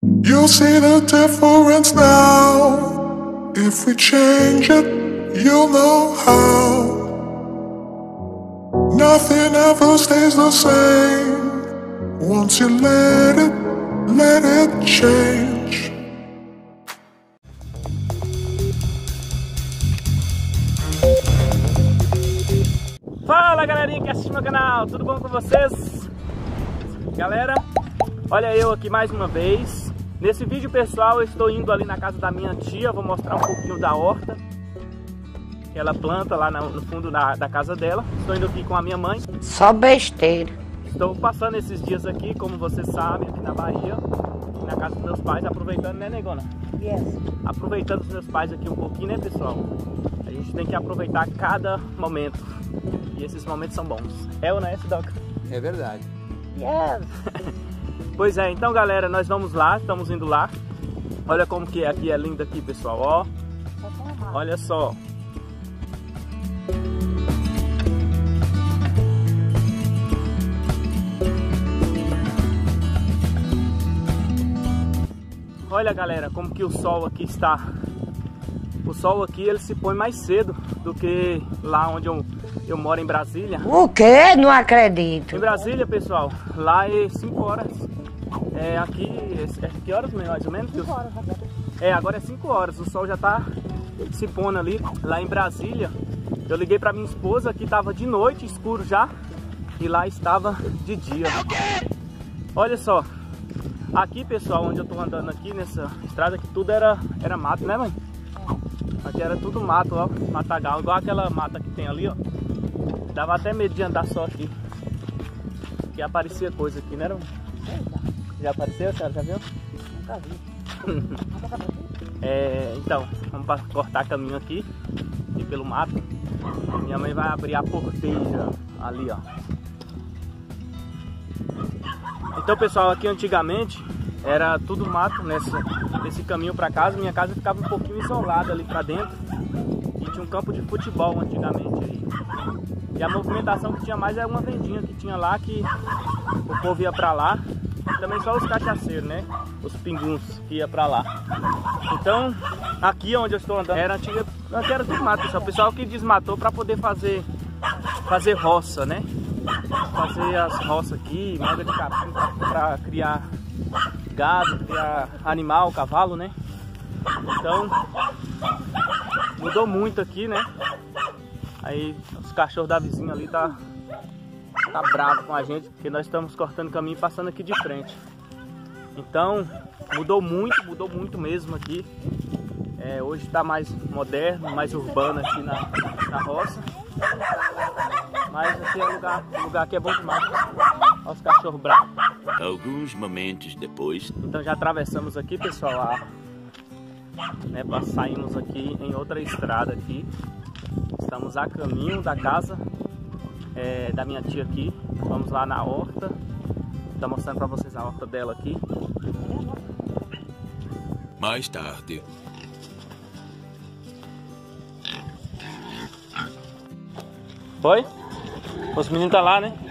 You'll see the difference now. If we change it, you'll know how. Nothing ever stays the same. Once you let it, let it change. Fala galerinha que assiste meu canal, tudo bom com vocês? Galera, olha eu aqui mais uma vez Nesse vídeo pessoal eu estou indo ali na casa da minha tia Vou mostrar um pouquinho da horta Que ela planta lá no fundo da, da casa dela Estou indo aqui com a minha mãe Só besteira Estou passando esses dias aqui, como vocês sabem, aqui na Bahia Na casa dos meus pais, aproveitando, né Negona? Yes. Aproveitando os meus pais aqui um pouquinho, né pessoal? A gente tem que aproveitar cada momento E esses momentos são bons É ou não é, Sidoca? É verdade. Yes. Pois é, então galera, nós vamos lá, estamos indo lá. Olha como que aqui é lindo aqui, pessoal, ó. Olha só. Olha galera, como que o sol aqui está. O sol aqui ele se põe mais cedo do que lá onde eu, eu moro em Brasília. O quê? Não acredito. Em Brasília, pessoal, lá é 5 horas. É aqui, é, é que horas mais ou menos? 5 horas. É, agora é 5 horas. O sol já tá se pondo ali. Lá em Brasília, eu liguei pra minha esposa que tava de noite, escuro já. E lá estava de dia. Olha só. Aqui, pessoal, onde eu tô andando aqui, nessa estrada que tudo era, era mato, né, mãe? Aqui era tudo mato, ó, matagal, igual aquela mata que tem ali, ó. Dava até medo de andar só aqui. Que aparecia coisa aqui, né? Não? Já apareceu, senhora? Já viu? Nunca vi. É, então, vamos cortar caminho aqui, aqui pelo mato. Minha mãe vai abrir a porteira ali, ó. Então, pessoal, aqui antigamente era tudo mato nessa, nesse caminho para casa. Minha casa ficava um pouquinho isolada ali para dentro. E tinha um campo de futebol antigamente aí. E a movimentação que tinha mais era uma vendinha que tinha lá que o povo ia para lá. Também só os cachaceiros, né? Os pinguns que ia para lá. Então, aqui onde eu estou andando era antiga, aqui era tudo mato, pessoal. O pessoal que desmatou para poder fazer fazer roça, né? Fazer as roças aqui, manda de capim para criar gado, criar animal, cavalo, né? Então, mudou muito aqui, né? Aí os cachorros da vizinha ali tá, tá bravo com a gente, porque nós estamos cortando caminho e passando aqui de frente. Então, mudou muito, mudou muito mesmo aqui. É, hoje está mais moderno, mais urbano aqui na, na roça. Mas aqui é lugar, lugar aqui é bom demais. Olha os cachorros bravos. Alguns momentos depois. Então já atravessamos aqui, pessoal, né, saímos aqui em outra estrada aqui. Estamos a caminho da casa é, da minha tia aqui. Vamos lá na horta. Tá mostrando para vocês a horta dela aqui. Mais tarde. Foi? Os meninos tá lá, né?